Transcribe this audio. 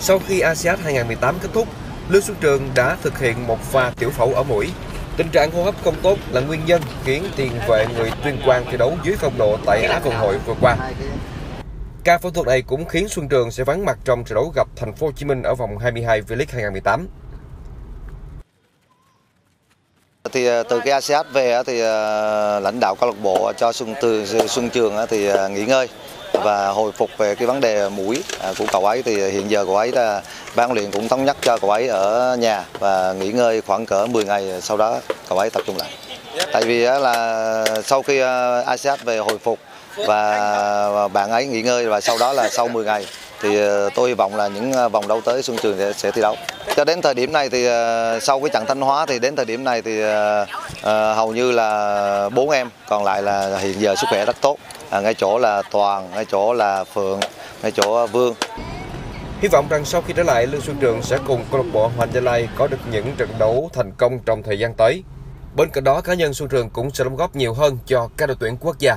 Sau khi ASEAN 2018 kết thúc, Lưu Xuân Trường đã thực hiện một pha tiểu phẫu ở mũi. Tình trạng hô hấp không tốt là nguyên nhân khiến tiền vệ người Tuyên Quang thi đấu dưới phong độ tại Á vận hội vừa qua. Ca phẫu thuật này cũng khiến Xuân Trường sẽ vắng mặt trong trận đấu gặp Thành phố Hồ Chí Minh ở vòng 22 V-League 2018 thì ờ, từ cái ASEAN về thì ờ, lãnh đạo câu lạc bộ cho Xuân Từ, Xuân Trường thì ờ, nghỉ ngơi và hồi phục về cái vấn đề mũi à, của cậu ấy thì hiện giờ cậu ấy là ban luyện cũng thống nhất cho cậu ấy ở nhà và nghỉ ngơi khoảng cỡ 10 ngày sau đó cậu ấy tập trung lại. Tại vì là sau khi ASEAN về hồi phục và bạn ấy nghỉ ngơi và sau đó là sau 10 ngày thì ờ, tôi hy vọng là những ờ, vòng đấu tới Xuân Trường sẽ thi đấu. Cho đến thời điểm này thì ờ, sau cái trận Thanh Hóa thì đến thời điểm này thì hầu như là bốn em còn lại là hiện giờ sức khỏe rất tốt à, ngay chỗ là Toàn, ngay chỗ là Phượng, ngay chỗ Vương. Hy vọng rằng sau khi trở lại, Lương Xuân Trường sẽ cùng câu lạc bộ Hoàng Gia Lai có được những trận đấu thành công trong thời gian tới. Bên cạnh đó, cá nhân Xuân Trường cũng sẽ đóng góp nhiều hơn cho các đội tuyển quốc gia.